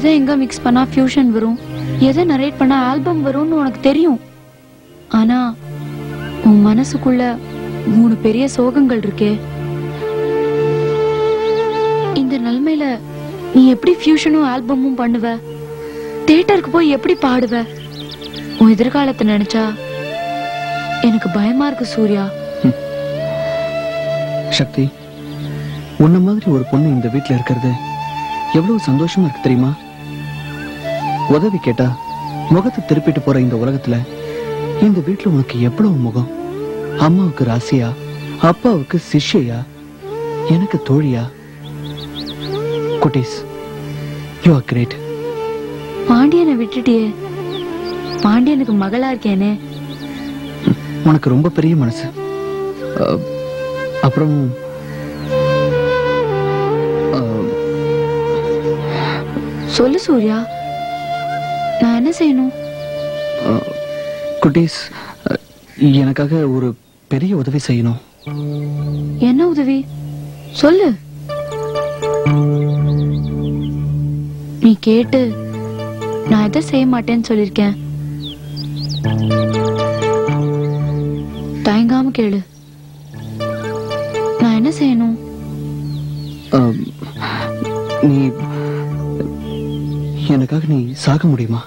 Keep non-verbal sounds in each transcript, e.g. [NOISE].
எதை எங்க மிக்ஸ் பண்ணா ஃபியூஷன் வரும்? எதை நரேட் பண்ணா ஆல்பம் வரும்னு உனக்கு தெரியும். ஆனா உன் மனசுக்குள்ள மூணு பெரிய சோகங்கள் இருக்கே. இந்த நன்மையில நீ எப்படி ஃபியூஷனும் ஆல்பமும் பண்ணுவ? தியேட்டருக்கு போய் எப்படி பாடுவ? உன் எதிர்காலத்தை நினைச்சா எனக்கு பயமா இருக்கு சூர்யா. சக்தி உன்ன மாதிரி ஒரு பொண்ணு இந்த வீட்டுல இருக்கிறது எவ்வளவு சந்தோஷமா இருக்கு தெரியுமா? உதவி கேட்டா முகத்தை திருப்பிட்டு போற இந்த உலகத்துல இந்த வீட்ல உனக்கு எவ்வளவு முகம்? அம்மாவுக்கு ராசியா? அப்பாவுக்கு சிஷ்யா எனக்கு தோழியா? குட்டீஸ் யூ ஆர் கிரேட் பாண்டியனை விட்டுட்டியே. பாண்டியனுக்கு மகளா இருக்கேனே. உனக்கு ரொம்ப பெரிய மனசு. அப்புறம் சொல்லு சூர்யா. என்ன செய்யணும்? குட்டீஸ் எனக்காக ஒரு பெரிய உதவி செய்யணும். என்ன உதவி? சொல்லு. நீ கேட்டு நான் எதை செய்ய மாட்டேன்னு சொல்லிருக்கேன் தயங்காம கேளு. நான் என்ன செய்யணும்? நீ எனக்காக நீ சாக முடியுமா?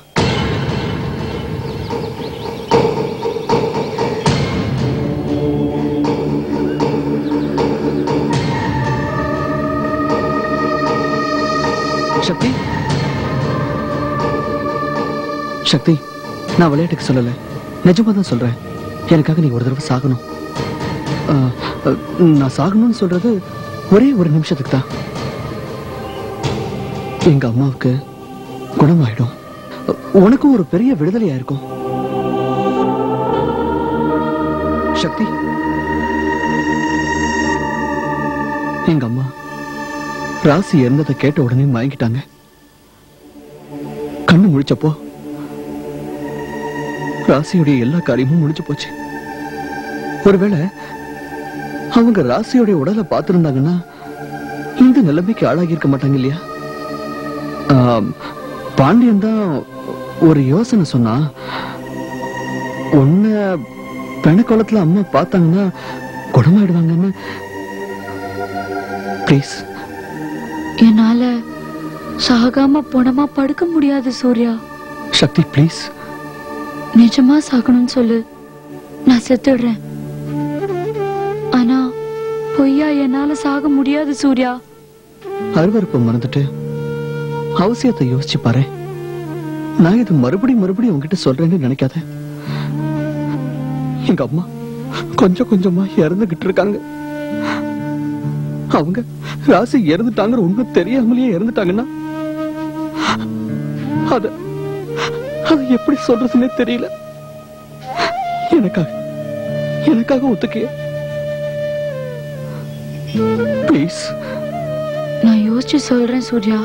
சக்தி நான் விளையாட்டுக்கு சொல்லல. நிஜமா தான் சொல்றேன். எனக்காக நீ ஒரு தடவை சாகணும். நான் சாகணும்னு சொல்றது ஒரே ஒரு நிமிஷத்துக்கு தான். எங்க அம்மாவுக்கு குணமாயிடும். உனக்கும் ஒரு பெரிய விடுதலையா இருக்கும் சக்தி. எங்க அம்மா ராசி இருந்ததை கேட்ட உடனே மயங்கிட்டாங்க. கண்ணு முழிச்சப்போ ராசியுடைய எல்லா காரியமும் முடிஞ்சு போச்சு. ஒருவேளை அவங்க ராசியுடைய உடலை பார்த்திருந்தாங்கன்னா இந்த நிலைமைக்கு ஆளாகி இருக்க மாட்டாங்க இல்லையா? பாண்டியன் தான் ஒரு யோசனை சொன்னா உன்ன பெணக்குளத்துல அம்மா பார்த்தாங்கன்னா குணமாயிடுவாங்கன்னு. ப்ளீஸ் என்னால சாகாம போனமா படுக்க முடியாது சூர்யா. சக்தி ப்ளீஸ் நிஜமா சாகணும்னு சொல்லு. நான் செத்துடுறேன். ஆனா பொய்யா என்னால சாக முடியாது சூர்யா. அருவருப்பை மறந்துட்டு அவசியத்தை யோசிச்சு பாரு. நான் இது மறுபடியும் மறுபடியும் உங்ககிட்ட சொல்றேன்னு நினைக்காத. எங்க அம்மா கொஞ்சம் கொஞ்சமா இறந்துகிட்டு இருக்காங்க. அவங்க ராசி இறந்துட்டாங்கிற ஒண்ணும் தெரியாமலேயே இறந்துட்டாங்கன்னா அத அத எப்படி சொல்றதுன்னே தெரியல. எனக்காக எனக்காக ஒத்துக்கிய? ப்ளீஸ் நான் யோசிச்சு சொல்றேன் சூர்யா.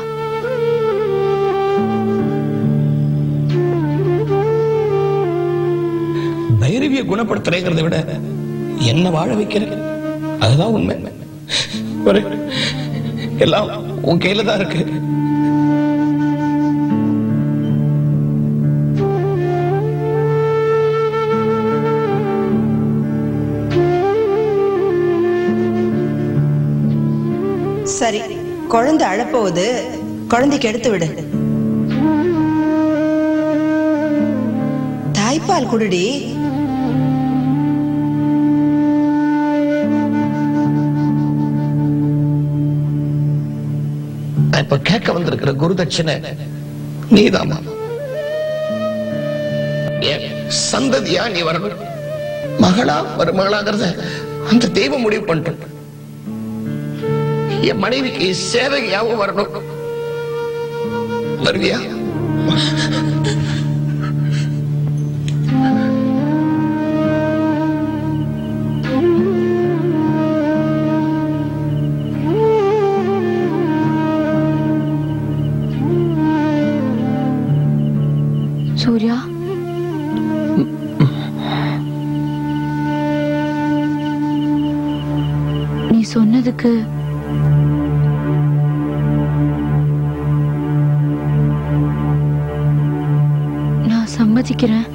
பைரவியை குணப்படுத்துறேங்கிறத விட என்ன வாழ வைக்கிறேன் அதுதான் உண்மை. ஒரு எல்லாம் உன் கையில தான் இருக்கு. குழந்தை அழப்போகுது குழந்தைக்கு எடுத்து விடு. தாய்ப்பால் குடுடி. இப்ப கேட்க வந்திருக்கிற குருதட்சணை நீதாமா என் சந்ததியா நீ வரணும்? மகளா மருமகளாங்கிறத அந்த தெய்வம் முடிவு பண்ணிட்டு என் மனைவிக்கு சேவகையாகவும் வரணும். வருவியா? சூர்யா? நீ சொன்னதுக்கு சம்மதிக்கிறேன்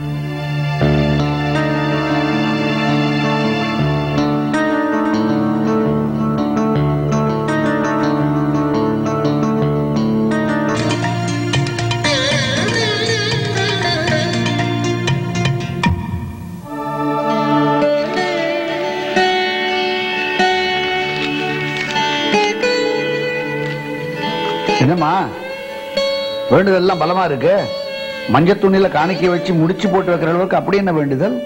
என்னம்மா? வேண்டுதல் பலமா இருக்கு? மஞ்சள் துணியில காணிக்கை வச்சு முடிச்சு போட்டு வைக்கிற அளவுக்கு அப்படி என்ன வேண்டுதல்?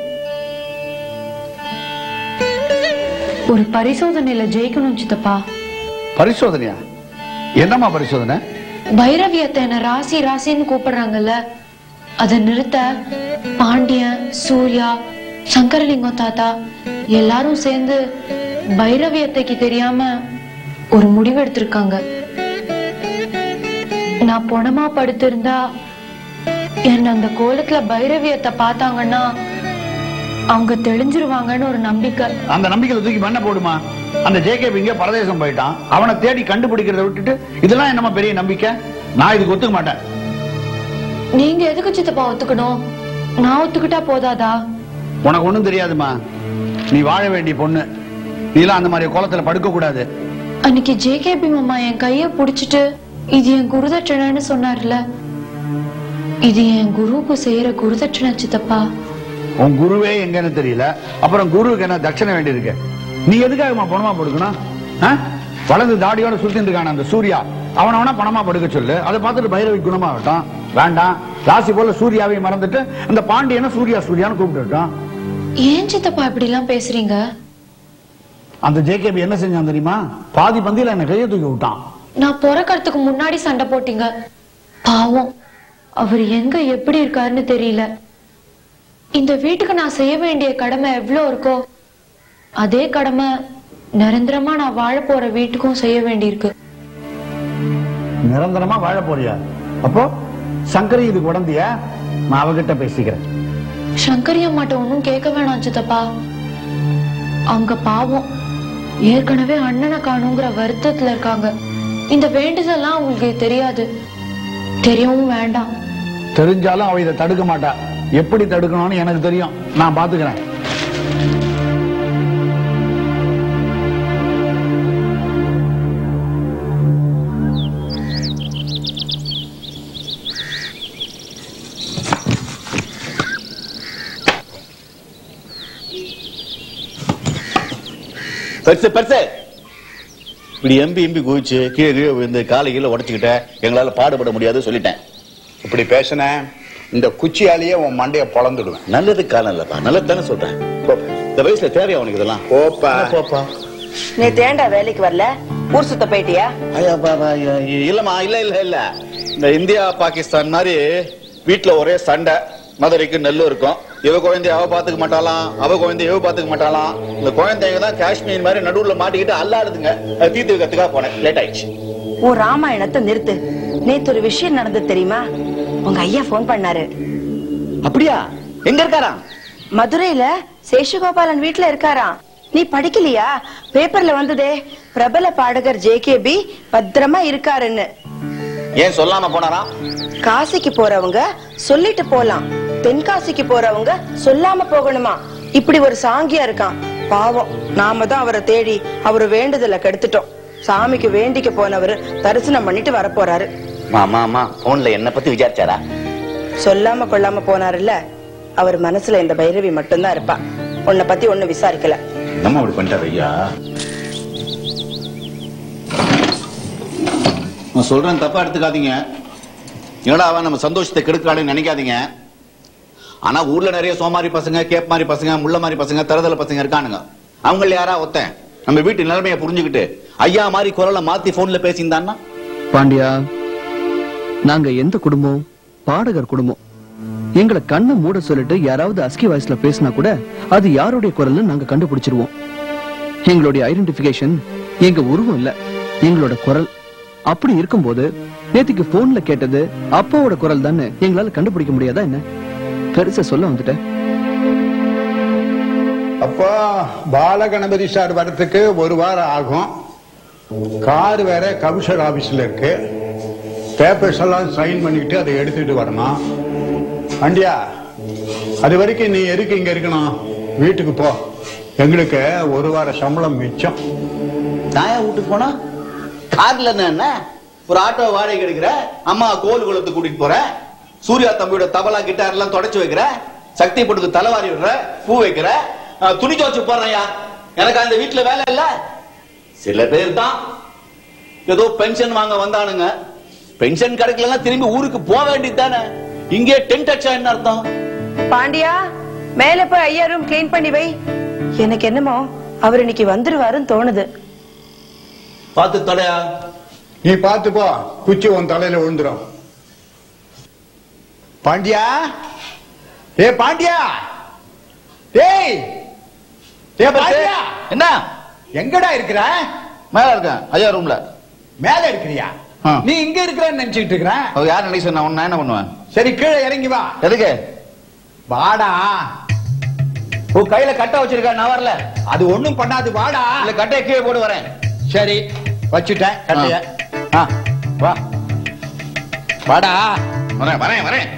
ஒரு பரிசோதனையில ஜெயிக்கணும் சித்தப்பா. பரிசோதனையா? என்னம்மா பரிசோதனை? பைரவியத்தை என்ன ராசி ராசின்னு கூப்பிடுறாங்கல்ல. அதை நிறுத்த பாண்டியன் சூர்யா சங்கரலிங்கம் தாத்தா எல்லாரும் சேர்ந்து பைரவியத்தைக்கு தெரியாம ஒரு முடிவு எடுத்திருக்காங்க. நான் பொணமா படுத்திருந்தா என்ன அந்த கோலத்துல பைரவியத்தை பார்த்தாங்கன்னா அவங்க தெளிஞ்சிருவாங்கன்னு ஒரு நம்பிக்கை. அந்த நம்பிக்கையில தூக்கி மண்ணை போடுமா? அந்த ஜேகேபி இங்க பரதேசம் போயிட்டான். அவனை தேடி கண்டுபிடிக்கிறத விட்டுட்டு இதெல்லாம் என்னமா பெரிய நம்பிக்கை? நான் இதுக்கு ஒத்துக்க மாட்டேன். நீங்க எதுக்கு சித்தப்பா ஒத்துக்கணும்? நான் ஒத்துக்கிட்டா போதாதா? உனக்கு ஒண்ணும் தெரியாதுமா? நீ வாழ வேண்டிய பொண்ணு. நீலாம் அந்த மாதிரி கோலத்துல படுக்க கூடாது. அன்னைக்கு ஜேகேபி மாமா என் கைய புடிச்சிட்டு இது என் குருதட்சணைன்னு சொன்னார்ல. இது என் குருவுக்கு செய்யற குருதட்சணை சித்தப்பா. உன் குருவே எங்கன்னு தெரியல. அப்புறம் குருவுக்கு என்ன தட்சணை வேண்டியிருக்கு? நீ எதுக்காகமா பணமா படுக்கணும்? வளர்ந்து தாடியோட சுத்திட்டு இருக்கான அந்த சூர்யா. அவன வேணா பணமா படுக்க சொல்லு. அதை பார்த்துட்டு பைரவி குணமாகட்டும். வேண்டாம். ராசி போல சூர்யாவை மறந்துட்டு அந்த பாண்டியனை சூர்யா சூர்யான்னு கூப்பிட்டுட்டோம் ஏன் சித்தப்பா இப்படி எல்லாம் பேசுறீங்க? அந்த ஜேகேபி என்ன செஞ்சான் தெரியுமா? பாதி பந்தியில என்ன கையை தூக்கி விட்டான். நான் பிறக்கறதுக்கு முன்னாடி சண்டை போட்டீங்க. பாவம். அவர் எங்க எப்படி இருக்காருன்னு தெரியல. இந்த வீட்டுக்கு நான் செய்ய வேண்டிய கடமை எவ்வளவு இருக்கோ அதே கடமை நிரந்தரமா நான் வாழ போற வீட்டுக்கும் செய்ய வேண்டியிருக்கு. நிரந்தரமா வாழ போறியா? அப்போ சங்கரி இதுக்கு உடந்தியா? நான் அவகிட்ட பேசிக்கிறேன். சங்கரி அம்மாட்ட ஒன்னும் கேட்க வேணாம் சித்தப்பா. அவங்க பாவம். ஏற்கனவே அண்ணனை காணுங்கிற வருத்தத்துல இருக்காங்க. இந்த வேண்டுதெல்லாம் அவங்களுக்கு தெரியாது. தெரியவும் வேண்டாம். தெரிஞ்சாலும் அவ இதை தடுக்க மாட்டா. எப்படி தடுக்கணும்னு எனக்கு தெரியும். நான் பாத்துக்கிறேன். பெருசு பெருசு. இப்படி எம்பி எம்பி குதிச்சு கீழே கீழே விழுந்து காலை கீழே உடச்சுக்கிட்ட எங்களால பாடுபட முடியாது சொல்லிட்டேன். இப்படி பேசின இந்த குச்சியாலேயே உன் மண்டைய பொளந்துடுவேன் நல்லது காலம் இல்லப்பா நல்லது தானே சொல்றேன். இந்த வயசுல தேவையா உனக்கு இதெல்லாம்? போப்பா. போப்பா? நீ தேண்டா வேலைக்கு வரல? ஊர் சுத்த போயிட்டியா? ஐயா பாபா ஐயா, இல்லம்மா இல்ல இல்ல இல்ல. இந்த இந்தியா பாகிஸ்தான் மாதிரி வீட்டுல ஒரே சண்டை. மதுரைக்கு நெல்லு இருக்கும். இவ குழந்தைய அவ பாத்துக்க மாட்டாளாம். அவ குழந்தைய இவ பாத்துக்க மாட்டாளாம். இந்த குழந்தைங்க தான் காஷ்மீர் மாதிரி நடுவுல மாட்டிக்கிட்டு அல்லாடுதுங்க. அது தீர்த்து வைக்கிறதுக்காக போனேன். லேட் ஆயிடுச்சு. உன் ராமாயணத்தை நிறுத்து. நேத்து ஒரு விஷயம் நடந்தது தெரியுமா? உங்க ஐயா போன் பண்ணாரு. அப்படியா? எங்க இருக்காராம்? மதுரையில சேஷகோபாலன் வீட்ல இருக்காராம். நீ படிக்கலையா? பேப்பர்ல வந்ததே பிரபல பாடகர் ஜேகேபி பத்திரமா இருக்காருன்னு. ஏன் சொல்லாம போனாராம்? காசிக்கு போறவங்க சொல்லிட்டு போலாம். தென்காசிக்கு போறவங்க சொல்லாம போகணுமா? இப்படி ஒரு சாங்கியா இருக்கான். பாவம் நாம தான் அவரை தேடி அவர் வேண்டுதலை கெடுத்துட்டோம். சாமிக்கு வேண்டிக்க போனவர் தரிசனம் பண்ணிட்டு வரப்போறாரு. மாமா அம்மா போன்ல என்ன பத்தி விசாரிச்சாரா? சொல்லாம கொள்ளாம போனாருல்ல அவர் மனசுல இந்த பைரவி மட்டும்தான் இருப்பா. உன்னை பத்தி ஒண்ணு விசாரிக்கல. நம்ம அப்படி பண்ணிட்டாரு ஐயா? நான் சொல்றேன் தப்பா எடுத்துக்காதீங்க. என்னடா அவன் நம்ம சந்தோஷத்தை கெடுக்கிறான்னு நினைக்காதீங்க. ஆனா ஊர்ல நிறைய சோமாரி பசங்க கேப் மாதிரி பசங்க முள்ள மாதிரி பசங்க தரதல பசங்க இருக்கானுங்க. அவங்கள யாரா ஒத்தன்? நம்ம வீட்டு நிலைமையை புரிஞ்சுக்கிட்டு ஐயா மாதிரி குரலை மாத்தி போன்ல பேசியிருந்தான்னா? பாண்டியா நாங்க எந்த குடும்பம்? பாடகர் குடும்பம். எங்களை கண்ணை மூட சொல்லிட்டு யாராவது அஸ்கி வாய்ஸ்ல பேசினா கூட அது யாருடைய குரல்னு நாங்க கண்டுபிடிச்சிருவோம். எங்களுடைய ஐடென்டிபிகேஷன் எங்க உருவம் இல்ல எங்களோட குரல். அப்படி இருக்கும்போது நேத்திக்கு போன்ல கேட்டது அப்பாவோட குரல் தானே எங்களால கண்டுபிடிக்க முடியாதா என்ன? பெருசா சொல்ல வந்துட்டேன். அப்பா பாலகணபதி சார் வரத்துக்கு ஒரு வாரம் ஆகும். கார் வேற கமிஷனர் ஆபீஸ்ல இருக்கு. பேப்பர்ஸ் எல்லாம் சைன் பண்ணிட்டு அதை எடுத்துட்டு வரணும். ஆண்டியா அது வரைக்கும் நீ எதுக்கு இங்க இருக்கணும்? வீட்டுக்கு போ. எங்களுக்கு ஒரு வார சம்பளம் மிச்சம். நான் ஏன் வீட்டுக்கு போனா? கார்ல என்ன? ஒரு ஆட்டோ வாடகை எடுக்கிற? அம்மா கோல் குளத்துக்கு கூட்டிட்டு போற? சூர்யா தம்பியோட தபலா கிட்டார் எல்லாம் தொடச்சு வைக்கிற? சக்தி பொண்ணுக்கு தலைவாரி விடுற? பூ வைக்கிற? துணி துவச்சு போடுறையா எனக்கு அந்த வீட்டுல வேலை இல்ல. சில பேர் தான் ஏதோ பென்ஷன் வாங்க வந்தானுங்க. பென்ஷன் கிடைக்கலன்னா திரும்பி ஊருக்கு போக வேண்டியது தானே இங்கே டென்ட் அடிச்சா என்ன அர்த்தம்? பாண்டியா மேல போய் ஐயா ரூம் கிளீன் பண்ணி வை. எனக்கு என்னமோ அவர் இன்னைக்கு வந்துருவாருன்னு தோணுது. பார்த்து தொலையா? நீ பார்த்து போ. குச்சி உன் தலையில விழுந்துரும். பாண்டியா? ஏ பாண்டியா? டேய்! ஏ பாண்டியா? என்ன? எங்கடா இருக்கிற? மேல இருக்கேன். ஐயா ரூம்ல மேல இருக்கிறியா. நீ இங்க இருக்கிறன்னு நினைச்சிட்டு இருக்கிற? யார் நினைச்சு நான் உன்னை என்ன பண்ணுவேன்? சரி கீழே இறங்கி வா. எதுக்கு? வாடா. உன் கையில கட்ட வச்சிருக்க நான் வரல. அது ஒண்ணும் பண்ணாது வாடா. இல்ல கட்டைய கீழே போட்டு வரேன். சரி வச்சுட்டேன் கட்டைய. ஆ, வா. வாடா. வரேன் வரேன் வரேன்.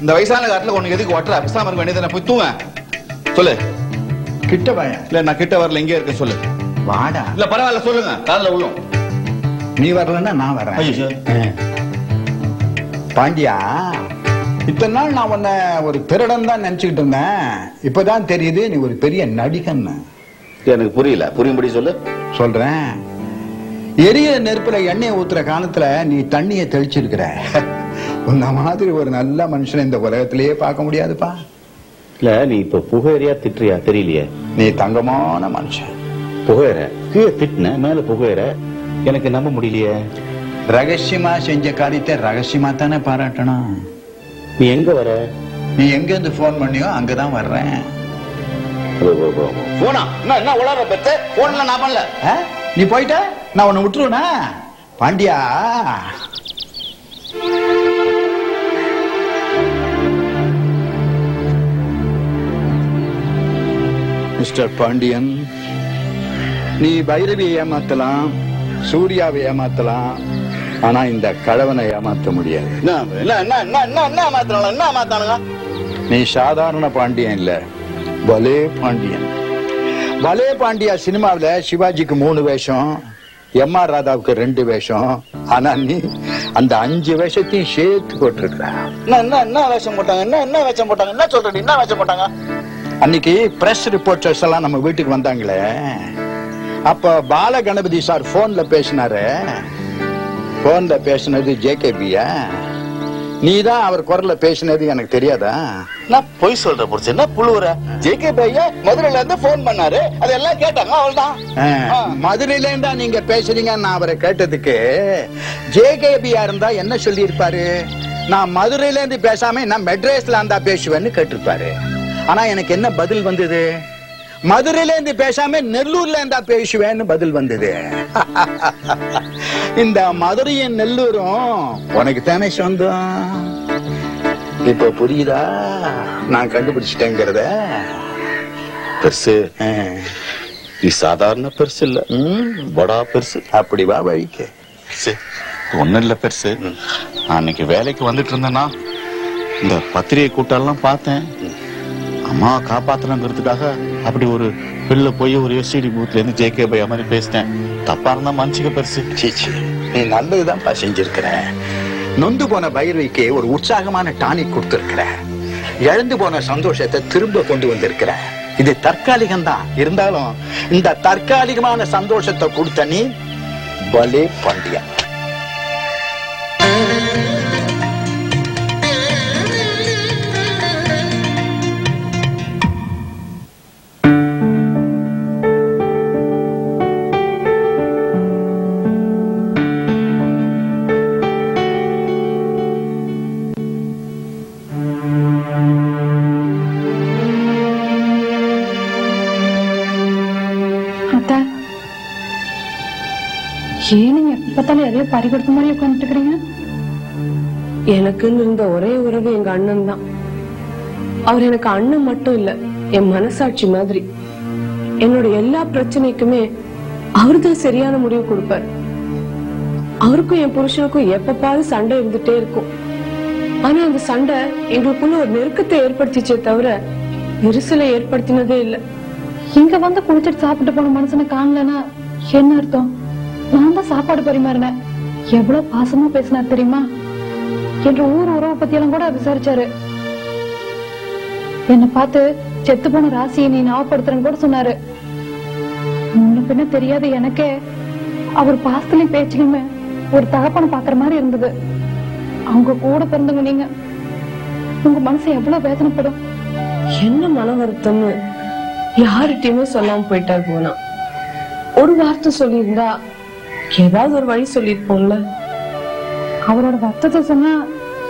இந்த வயசான காட்டுல உனக்கு எதுக்கு ஒட்டுற? பிசாம இருக்க வேண்டியது போய் தூங்க. சொல்லு. கிட்ட வாயா இல்ல நான் கிட்ட வரல இங்கே இருக்கேன் சொல்லு. வாடா. இல்ல பரவாயில்ல சொல்லுங்க. காதுல விழும். நீ வரலன்னா நான் வரேன். பாண்டியா இத்தனை நாள் நான் உன்னை ஒரு திருடன் தான் நினைச்சுக்கிட்டு இருந்தேன். இப்பதான் தெரியுது நீ ஒரு பெரிய நடிகன் எனக்கு புரியல. புரியும்படி சொல்லு. சொல்றேன். எரிய நெருப்புல எண்ணெயை ஊத்துற காலத்துல நீ தண்ணிய தெளிச்சிருக்கிற. உன்ன மாதிரி ஒரு நல்ல மனுஷனை இந்த உலகத்திலேயே பார்க்க முடியாதுப்பா. இல்ல நீ இப்ப புகையறியா திட்டுறியா தெரியலையே. நீ தங்கமான மனுஷன். புகையற? கீழே திட்டின மேல புகையற? எனக்கு நம்ப முடியலையே. ரகசியமா செஞ்ச காரியத்தை ரகசியமா தானே பாராட்டணும். நீ எங்க வர? நீ எங்க இருந்து போன் பண்ணியோ அங்கதான் வர்றேன். போனா? என்ன என்ன உளற பெத்து? போன்ல நான் பண்ணல? நீ போயிட்ட? நான் உன்னை விட்டுருவேனா? பாண்டியா. மிஸ்டர் பாண்டியன் நீ பைரவியை ஏமாத்தலாம். சூர்யாவை ஏமாத்தலாம். ஆனா இந்த கழவனை ஏமாத்த முடியாது. நீ சாதாரண பாண்டியன் இல்ல. பலே பாண்டியன். பலே பாண்டியா சினிமாவுல சிவாஜிக்கு மூணு வேஷம் எம் ஆர் ராதாவுக்கு ரெண்டு வேஷம். ஆனா நீ அந்த அஞ்சு வேஷத்தையும் சேர்த்து என்ன என்ன வேஷம் போட்டாங்க? என்ன என்ன வேஷம் போட்டாங்க? என்ன சொல்றீங்க என்ன வேஷம் போட்டாங்க? அன்னைக்கு பிரஸ் ரிப்போர்ட்டர்ஸ் எல்லாம் நம்ம வீட்டுக்கு வந்தாங்களே. அப்ப பால கணபதி சார் போன்ல பேசினாரு. போன்ல பேசினது ஜேகேபியா நீ தான் அவர் குரல்ல பேசினது எனக்கு தெரியாதா? நான் பொய் சொல்ற புடிச்சு என்ன புழுவுற? ஜேகே பையா மதுரையில இருந்து போன் பண்ணாரு. அதெல்லாம் கேட்டாங்க அவள்தான் மதுரையில இருந்தா நீங்க பேசுறீங்க நான் அவரை கேட்டதுக்கு ஜேகேபியா இருந்தா என்ன சொல்லி இருப்பாரு நான் மதுரையில இருந்து பேசாம நான் மெட்ராஸ்ல இருந்தா பேசுவேன்னு கேட்டிருப்பாரு. ஆனா எனக்கு என்ன பதில் வந்தது? மதுரையில இருந்து பேசாம நெல்லூர்ல இருந்தா பேசுவேன்னு பதில் வந்தது. [LAUGHS] இந்த மதுரையும் நெல்லூரும் உனக்கு தானே சொந்தம்? இப்ப புரியுதா? நான் கண்டுபிடிச்சிட்டேங்கிறத. பெருசு. நீ சாதாரண பெருசு இல்ல. படா பெருசு. அப்படி வா வழிக்கு. ஒன்னும் இல்ல பெருசு. நான் அன்னைக்கு வேலைக்கு வந்துட்டு இருந்தேன்னா இந்த பத்திரிகை கூட்டம்லாம் பார்த்தேன். அம்மா காப்பாத்தணுங்கிறதுக்காக அப்படி ஒரு வெளில போய் ஒரு எஸ்டிடி பூத்ல இருந்து ஜேகே பையா மாதிரி பேசினேன் தப்பா இருந்தா மன்னிச்சுக்க பெருசு. சீச்சி நீ நல்லதுதான்ப்பா செஞ்சிருக்கிறேன் நொந்து போன பைரவிக்கு ஒரு உற்சாகமான டானிக் கொடுத்திருக்கிற. இழந்து போன சந்தோஷத்தை திரும்ப கொண்டு வந்திருக்கிற. இது தற்காலிகம் தான் இருந்தாலும் இந்த தற்காலிகமான சந்தோஷத்தை கொடுத்த நீ பலே பாண்டியன் பார்த்தாலும் எதையோ பறி கொடுத்த மாதிரி உட்காந்துட்டு இருக்கிறீங்க எனக்குன்னு இருந்த ஒரே உறவு எங்க அண்ணன் தான். அவர் எனக்கு அண்ணன் மட்டும் இல்ல என் மனசாட்சி மாதிரி. என்னோட எல்லா பிரச்சனைக்குமே அவர்தான் சரியான முடிவு கொடுப்பார். அவருக்கும் என் புருஷனுக்கும் எப்ப பாரு சண்டை இருந்துட்டே இருக்கும். ஆனா அந்த சண்டை எங்களுக்குள்ள ஒரு நெருக்கத்தை ஏற்படுத்திச்சே தவிர விரிசலை ஏற்படுத்தினதே இல்ல. இங்க வந்து குளிச்சிட்டு சாப்பிட்டு போன மனுஷனை காணலன்னா என்ன அர்த்தம்? நான் தான் சாப்பாடு பரிமாறினேன். எவ்வளவு பாசமா பேசினார் தெரியுமா? என்ற ஊர் உறவை பத்தி எல்லாம் கூட விசாரிச்சாரு. என்னை பார்த்து செத்து போன ராசியை நீ ஞாபகப்படுத்துறேன்னு கூட சொன்னாரு. முன்ன பின்ன தெரியாத எனக்கே அவர் பாசத்துலயும் பேச்சிலுமே ஒரு தகப்பனை பாக்குற மாதிரி இருந்தது. அவங்க கூட பிறந்தவங்க நீங்க. உங்க மனசு எவ்வளவு வேதனைப்படும். என்ன மன வருத்தம்னு யார்கிட்டயுமே சொல்லாம போயிட்டாரு போனா ஒரு வார்த்தை சொல்லியிருந்தா ஏதாவது ஒரு வழி சொல்லிருப்போம்ல அவரோட வருத்தத்தை சொன்னா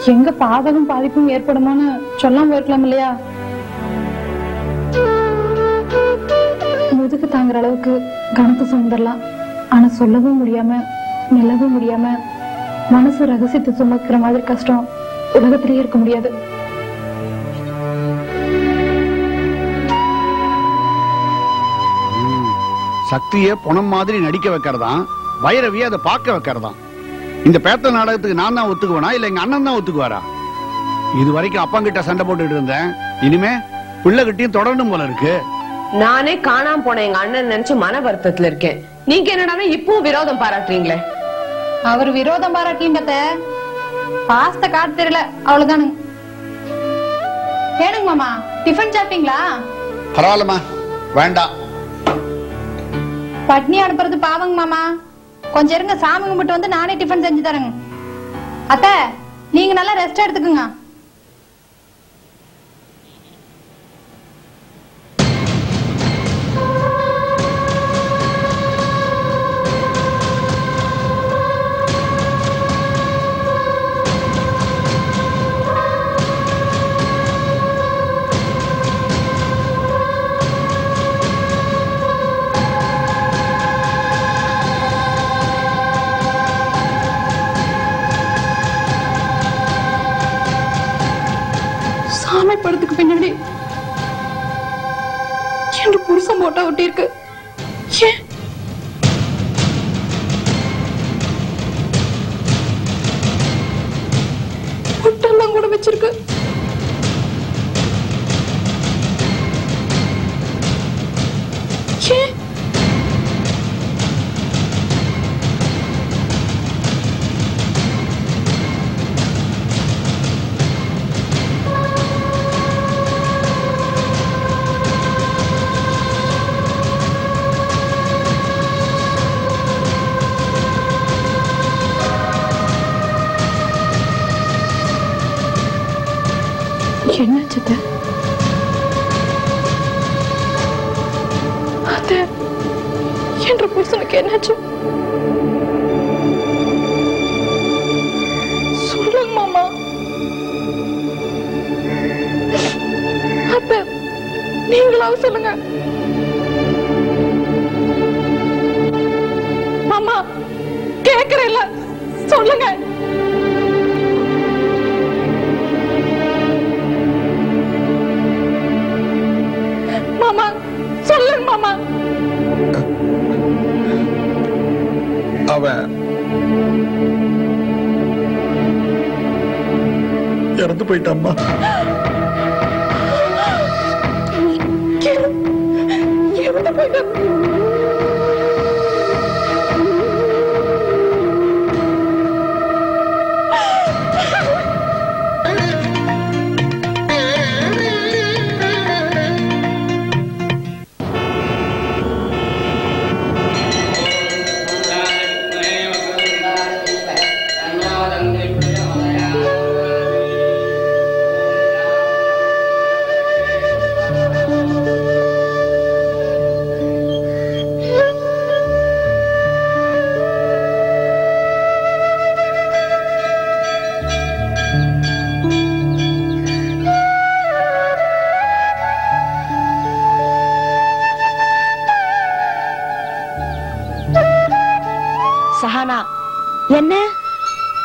எங்க பாதகம் பாதிப்பும் ஏற்படுமான்னு சொல்லாம இருக்கலாம் இல்லையா? முதுகு தாங்குற அளவுக்கு கனத்தை சுமந்துடலாம் ஆனா சொல்லவும் முடியாம நிலவும் முடியாம மனசு ரகசியத்தை சுமக்கிற மாதிரி கஷ்டம் உலகத்திலேயே இருக்க முடியாது. சக்தியை புனம் மாதிரி நடிக்க வைக்கிறதாம் பைரவியை அதை பார்க்க வைக்கிறதாம். இந்த பேத்த நாடகத்துக்கு நான் தான் ஒத்துக்குவேனா? இல்ல எங்க அண்ணன் தான் ஒத்துக்குவாரா? இது வரைக்கும் அப்பங்கிட்ட சண்டை போட்டுட்டு இருந்தேன். இனிமே பிள்ளைகிட்டயும் தொடரணும் போல இருக்கு. நானே காணாம போன எங்க அண்ணன் நினைச்சு மன வருத்தத்துல இருக்கேன். நீங்க என்னடானா இப்பவும் விரோதம் பாராட்டுறீங்களே? அவர் விரோதம் பாராட்டிங்கத்த பாஸ்த காட்டு தெரியல அவ்வளவுதானுங்க ஏனுங்க மாமா டிஃபன் சாப்பிட்டீங்களா? பரவாயில்லம்மா வேண்டாம். பட்னி அனுப்புறது பாவங்க மாமா. கொஞ்சம் இருங்க சாமி கும்பிட்டு வந்து நானே டிஃபன் செஞ்சு தரேங்க. அத்தை நீங்க நல்லா ரெஸ்ட் எடுத்துக்கோங்க. இறந்து போயிட்டாம்மா.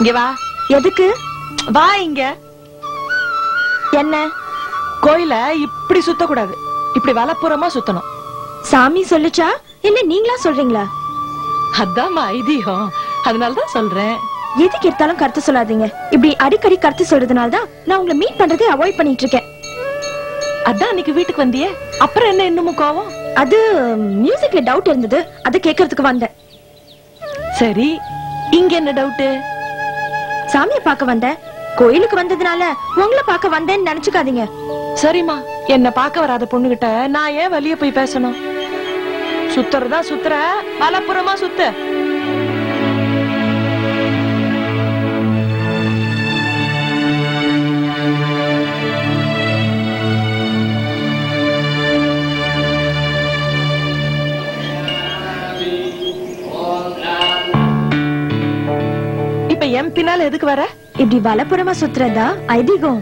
இங்க வா. எதுக்கு? வா இங்க. என்ன? கோயில இப்படி சுத்த கூடாது இப்படி வலப்புறமா சுத்தணும். சாமி சொல்லுச்சா? இல்ல நீங்களா சொல்றீங்களா? அதாம்மா ஐதீகம். அதனாலதான் சொல்றேன். எதுக்கு எடுத்தாலும் கருத்து சொல்லாதீங்க. இப்படி அடிக்கடி கருத்து சொல்றதுனால தான் நான் உங்களை மீட் பண்றதை அவாய்ட் பண்ணிட்டு இருக்கேன் அதான் அன்னைக்கு வீட்டுக்கு வந்தியே. அப்புறம் என்ன இன்னமும் கோவம்? அது மியூசிக்ல டவுட் இருந்தது. அதை கேட்கறதுக்கு வந்தேன். சரி. இங்க என்ன டவுட் சாமியை பார்க்க வந்தேன் கோயிலுக்கு வந்ததுனால உங்களை பார்க்க வந்தேன்னு நினைச்சுக்காதீங்க. சரிம்மா என்ன பார்க்க வராத பொண்ணுகிட்ட நான் ஏன் வழிய போய் பேசணும்? சுத்துறதா சுத்துற வலப்புறமா சுத்து. என் பின்னால எதுக்கு வர? இப்படி வலப்புறமா சுத்துறதா? ஐதீகம்.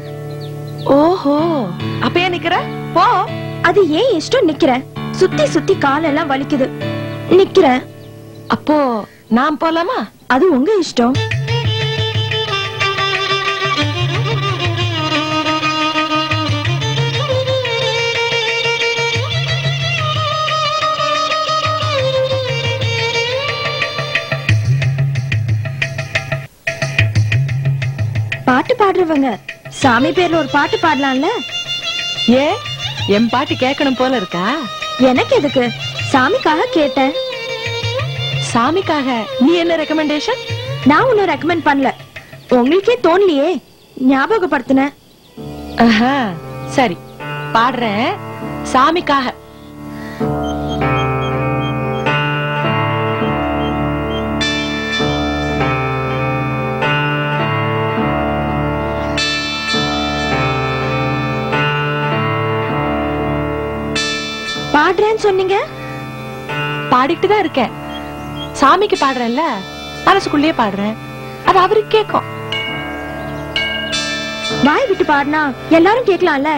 ஓஹோ அப்ப ஏன் நிக்கிற? போ. அது ஏன் இஷ்டம் நிக்கிறேன் சுத்தி சுத்தி காலெல்லாம் வலிக்குது. நிக்கிறேன் அப்போ நான் போலாமா? அது உங்க இஷ்டம். பாட்டு பாடுறவங்க. சாமி பேர்ல ஒரு பாட்டு பாடலாம்ல? ஏ என் பாட்டு கேட்கணும் போல இருக்கா? எனக்கு எதுக்கு? சாமிக்காக கேட்டேன். சாமிக்காக நீ என்ன ரெக்கமெண்டேஷன் நான் ஒன்னும் ரெக்கமெண்ட் பண்ணல. உங்களுக்கே தோணலையே. ஞாபகப்படுத்தினேன். ஆஹா, சரி பாடுறேன். சாமிக்காக. சொன்னீங்க? பாடிட்டு தான் இருக்கேன். சாமிக்கு பாடுறேன்ல மனசுக்குள்ளேயே பாடுறேன். அது அவருக்கு கேட்கும் வாய் விட்டு பாடினா எல்லாரும் கேட்கலாம்ல?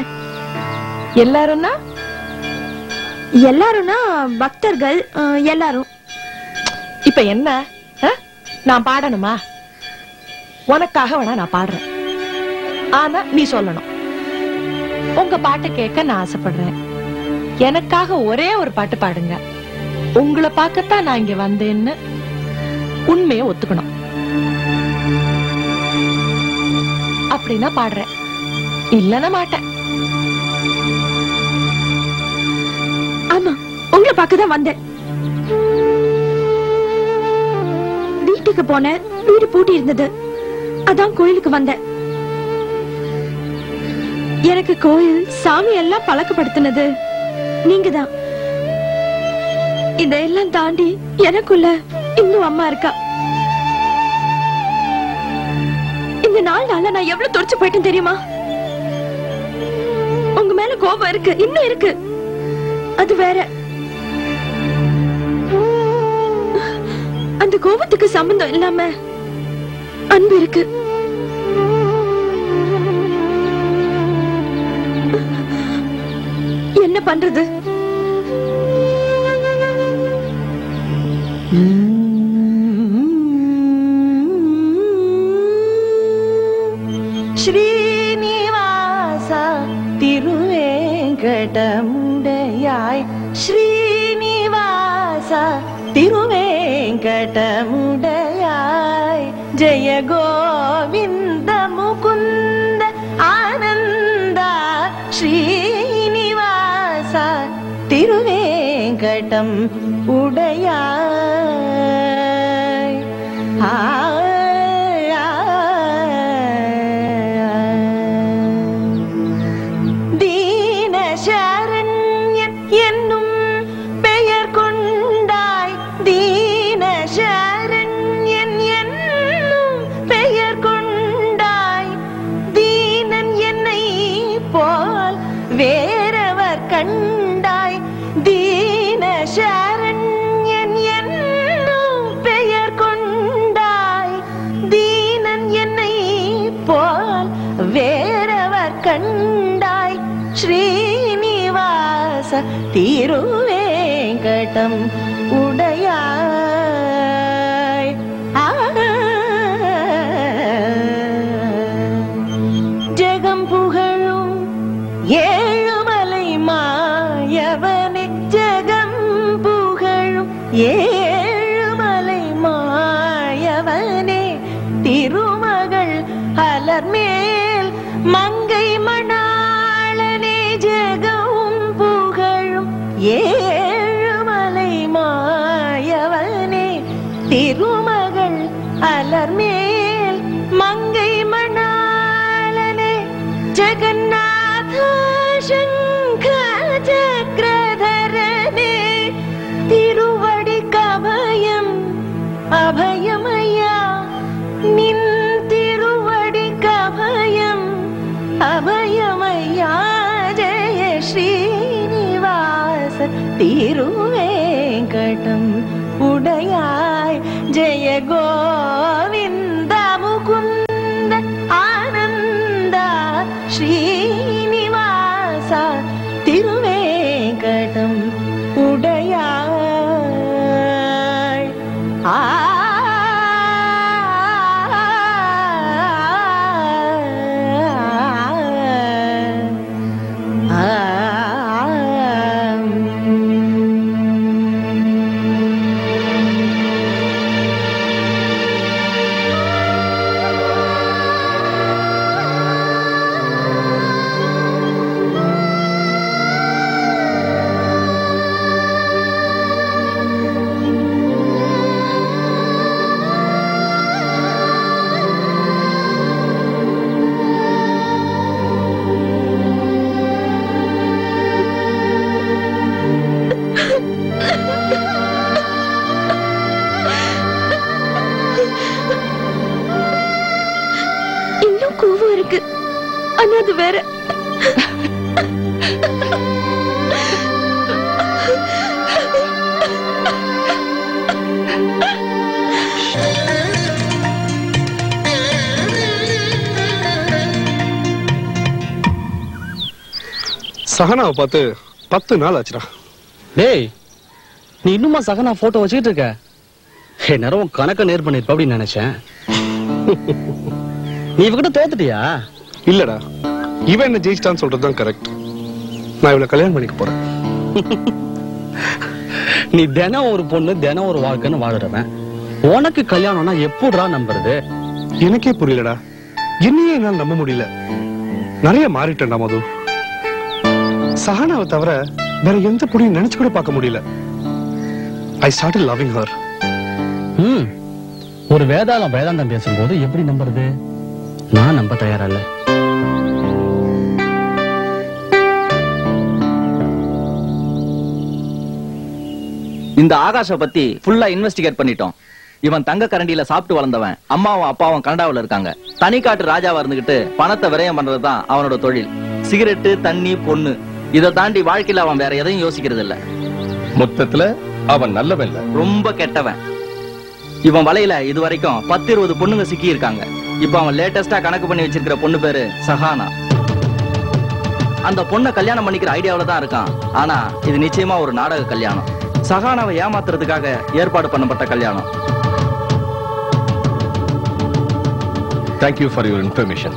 எல்லாரும்னா? எல்லாரும்னா பக்தர்கள் எல்லாரும். இப்ப என்ன? நான் பாடணுமா? உனக்காக வேணா நான் பாடுறேன். ஆனா நீ சொல்லணும். உங்க பாட்டை கேட்க நான் ஆசைப்படுறேன். எனக்காக ஒரே ஒரு பாட்டு பாடுங்க. உங்களை பார்க்கத்தான் நான் இங்க வந்தேன்னு உண்மையை ஒத்துக்கணும். அப்படின்னா பாடுறேன். இல்லைன்னா மாட்டேன். ஆமா உங்களை பார்க்க தான் வந்தேன். வீட்டுக்கு போனேன் வீடு பூட்டி இருந்தது. அதான் கோயிலுக்கு வந்தேன். எனக்கு கோயில் சாமி எல்லாம் பழக்கப்படுத்தினது. நீங்க தான் இதையெல்லாம் தாண்டி எனக்குள்ள இன்னும் அம்மா இருக்கா? இந்த நாள் நாள நான் எவ்வளவு துடிச்சு போயிட்டேன் தெரியுமா? உங்க மேல கோபம் இருக்கு இன்னும் இருக்கு. அது வேற. அந்த கோபத்துக்கு சம்பந்தம் இல்லாம அன்பு இருக்கு. என்ன பண்றது? ஸ்ரீனிவாச திருவேங்கடமுடையாய். ஸ்ரீனிவாச திருவேங்கடமுடையாய். ஜெய கோவிந்த தம் சஹனாவை பார்த்து பத்து நாள் ஆச்சுடா. டேய் நீ இன்னுமா சகனா போட்டோ வச்சுக்கிட்டு இருக்க? ஹே நேரம் கணக்க நேர் பண்ணிருப்ப அப்படின்னு நினைச்சேன். [LAUGHS] நீ இவகிட்ட தோத்துட்டியா? இல்லடா. இவன் என்ன ஜெயிச்சிட்டான்னு சொல்றதுதான் கரெக்ட் நான் இவளை கல்யாணம் பண்ணிக்க போறேன். நீ தினம் ஒரு பொண்ணு தினம் ஒரு வாழ்க்கைன்னு வாழுறவன். உனக்கு கல்யாணம்னா எப்படிடா நம்புறது? எனக்கே புரியலடா. என்னையே என்னால நம்ப முடியல. நிறைய மாறிட்டேன்டா மது. சஹனாவை தவிர வேற எந்த பொண்ணையும் நினைச்சு கூட பார்க்க முடியல. ஐ ஸ்டார்ட் லவ்விங் ஹர் ம். ஒரு வேதாளம் வேதாந்தம் பேசும்போது எப்படி நம்புறது? நான் நம்ப தயாரா இல்ல இந்த ஆகாஷ பத்தி ஃபுல்லா இன்வெஸ்டிகேட் பண்ணிட்டோம். இவன் தங்க கரண்டியில சாப்பிட்டு வளர்ந்தவன் அம்மாவும் அப்பாவும் கனடாவுல இருக்காங்க. தனிக்காட்டு ராஜாவா இருந்துகிட்டு பணத்தை விரயம் பண்றதுதான் அவனோட தொழில். சிகரெட்டு தண்ணி பொண்ணு. இதை தாண்டி வாழ்க்கையில அவன் வேற எதையும் யோசிக்கிறது இல்ல மொத்தத்துல அவன் நல்லவன் இல்ல. ரொம்ப கெட்டவன். இவன் வலையில இது வரைக்கும் பத்து இருபது பொண்ணுங்க சிக்கி இருக்காங்க இப்ப அவன் லேட்டஸ்டா கணக்கு பண்ணி வச்சிருக்கிற பொண்ணு பேரு சஹானா. அந்த பொண்ணை கல்யாணம் பண்ணிக்கிற ஐடியாவில தான் இருக்கான். ஆனா இது நிச்சயமா ஒரு நாடக கல்யாணம். சஹானாவை ஏமாத்துறதுக்காக ஏற்பாடு பண்ணப்பட்ட கல்யாணம். Thank you for your information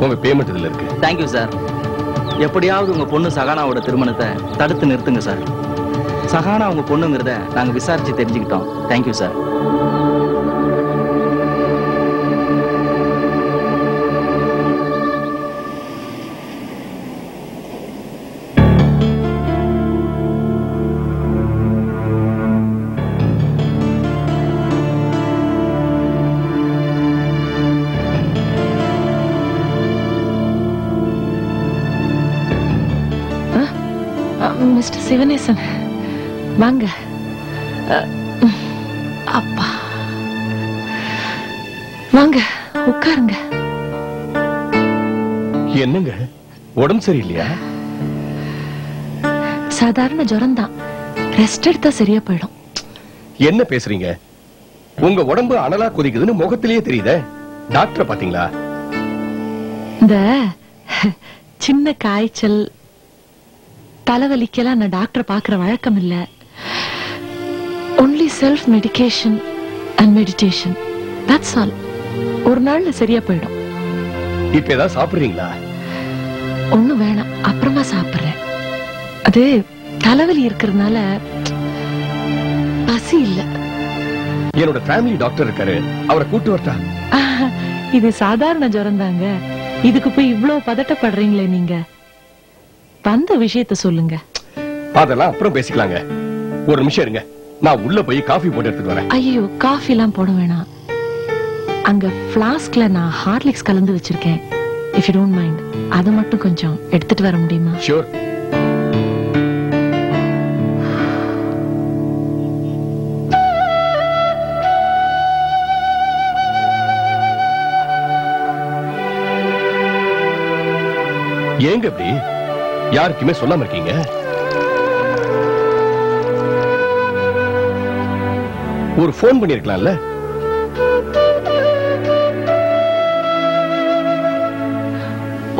உங்க பேமெண்ட் இதுல இருக்கு. தேங்க்யூ சார் எப்படியாவது உங்க பொண்ணு சகானாவோட திருமணத்தை தடுத்து நிறுத்துங்க சார் சகானா உங்க பொண்ணுங்கிறத நாங்க விசாரிச்சு தெரிஞ்சுக்கிட்டோம். Thank you sir Sivanesan. வாங்க. அப்பா. வாங்க உட்காருங்க. என்னங்க? உடம்பு சரியில்லையா? சாதாரண ஜுரம்தான். ரெஸ்ட் எடுத்தா சரியா போயிடும். என்ன பேசுறீங்க? உங்க உடம்பு அனலா கொதிக்குதுன்னு முகத்திலேயே தெரியுதே. டாக்டரை பாத்தீங்களா இந்த சின்ன காய்ச்சல் தலைவலிக்கெல்லாம் நான் டாக்டரை பார்க்குற வழக்கம் இல்ல only self medication and meditation that's all ஒரு நாள்ல சரியா போயிடும். இப்ப ஏதாவது சாப்பிடுறீங்களா? ஒண்ணும் வேணாம். அப்புறமா சாப்பிடுறேன். அது தலைவலி இருக்கிறதுனால பசி இல்ல. என்னோட ஃபேமிலி டாக்டர் இருக்காரு. அவரை கூட்டு வரட்டா? இது சாதாரண ஜுரம் தாங்க. இதுக்கு போய் இவ்வளவு பதட்டப்படுறீங்களே நீங்க. வந்த விஷயத்த சொல்லுங்க. அதெல்லாம் அப்புறம் பேசிக்கலாங்க. ஒரு நிமிஷம் இருங்க. நான் உள்ள போய் காஃபி போட்டு எடுத்துட்டு வரேன். ஐயோ காஃபி எல்லாம் போட வேணாம். அங்க பிளாஸ்க்ல நான் ஹார்லிக்ஸ் கலந்து வச்சிருக்கேன். இஃப் யூ டோன்ட் மைண்ட் அதை மட்டும் கொஞ்சம் எடுத்துட்டு வர முடியுமா? ஷூர் ஏங்க இப்படி? யாருக்குமே சொல்லாம இருக்கீங்க? ஒரு போன் பண்ணிருக்கலாம்ல?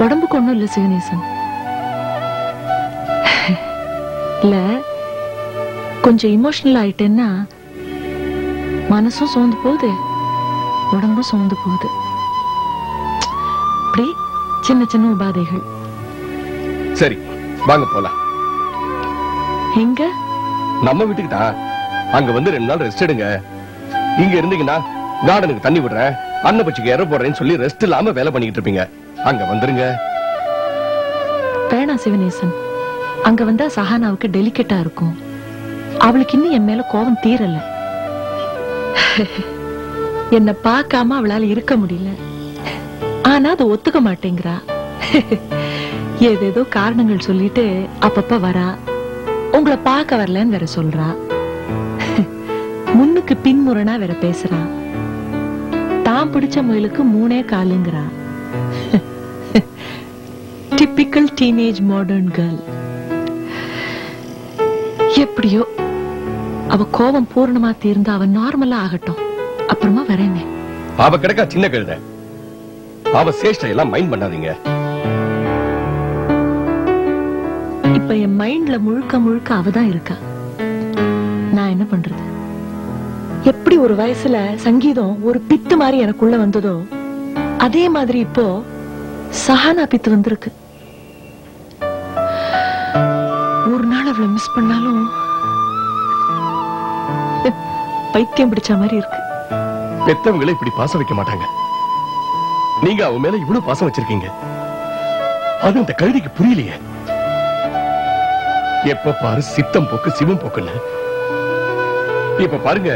உடம்புக்கு ஒண்ணும் இல்ல சிவனேசன். இல்ல கொஞ்சம் இமோஷனல் ஆயிட்டேன்னா மனசும் சோர்ந்து போகுது உடம்பும் சோர்ந்து போகுது. இப்படி சின்ன சின்ன உபாதைகள். சரி வாங்க போலாம். எங்க? நம்ம வீட்டுக்கு தான் அங்க வந்து ரெண்டு நாள் ரெஸ்ட் எடுங்க. இங்க இருந்தீங்கன்னா கார்டனுக்கு தண்ணி விடுறேன். அன்னப்பச்சிக்கு இற போடுறேன்னு சொல்லி ரெஸ்ட் இல்லாம வேலை பண்ணிக்கிட்டு இருப்பீங்க. அங்க வந்துருங்க. வேணாம் சிவனேசன். அங்க வந்தா சஹானாவுக்கு டெலிகேட்டா இருக்கும். அவளுக்கு இன்னும் என் மேல கோபம் தீரல. என்ன பார்க்காம அவளால இருக்க முடியல. ஆனா அது ஒத்துக்க மாட்டேங்கிறா. ஏதேதோ காரணங்கள் சொல்லிட்டு அப்பப்ப வரா. உங்களை பார்க்க வரலன்னு வேற சொல்றா. [LAUGHS] முன்னுக்கு பின்முரணா வேற பேசுறா. தான் பிடிச்ச முயலுக்கு மூணே காலுங்கிறா. டிப்பிக்கல் டீனேஜ் மாடர்ன் கேர்ள் எப்படியோ அவ கோபம் பூர்ணமா தீர்ந்து அவன் நார்மலா ஆகட்டும். அப்புறமா வரேனே. அவ கிடக்கா சின்ன கழுத அவ சேஷ்டை எல்லாம் மைண்ட் பண்ணாதீங்க. இப்ப என் மைண்ட்ல முழுக்க முழுக்க அவதான் இருக்கா. நான் என்ன பண்றது? எப்படி ஒரு வயசுல சங்கீதம் ஒரு பித்து மாதிரி எனக்குள்ள வந்ததோ அதே மாதிரி இப்போ சஹானா பித்து வந்திருக்கு. ஒரு நாள் அவளை மிஸ் பண்ணாலும் பைத்தியம் பிடிச்ச மாதிரி இருக்கு. பெத்தவங்களை இப்படி பாசம் வைக்க மாட்டாங்க. நீங்க அவ மேல இவ்வளவு பாசம் வச்சிருக்கீங்க. அது அந்த கழுதிக்கு புரியலையே. எப்ப பாரு சித்தம் போக்கு சிவம் போக்குன்னு. இப்ப பாருங்க.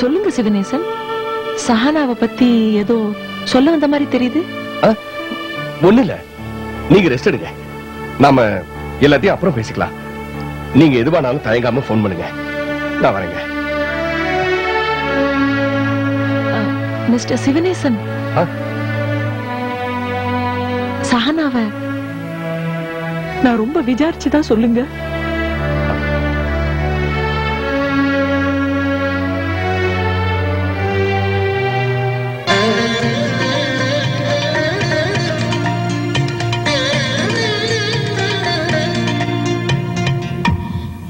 சொல்லுங்க சிவனேசன். சஹானாவை பத்தி ஏதோ சொல்ல வந்த மாதிரி தெரியுது? ஒண்ணு இல்ல நீங்க ரெஸ்ட் எடுங்க. நாம எல்லாத்தையும் அப்புறம் பேசிக்கலாம். நீங்க எதுவானாலும் தயங்காம போன் பண்ணுங்க. நான் வரேங்க. மிஸ்டர் சிவனேசன்? சஹனாவ நான் ரொம்ப விசாரிச்சுதான் சொல்லுங்க.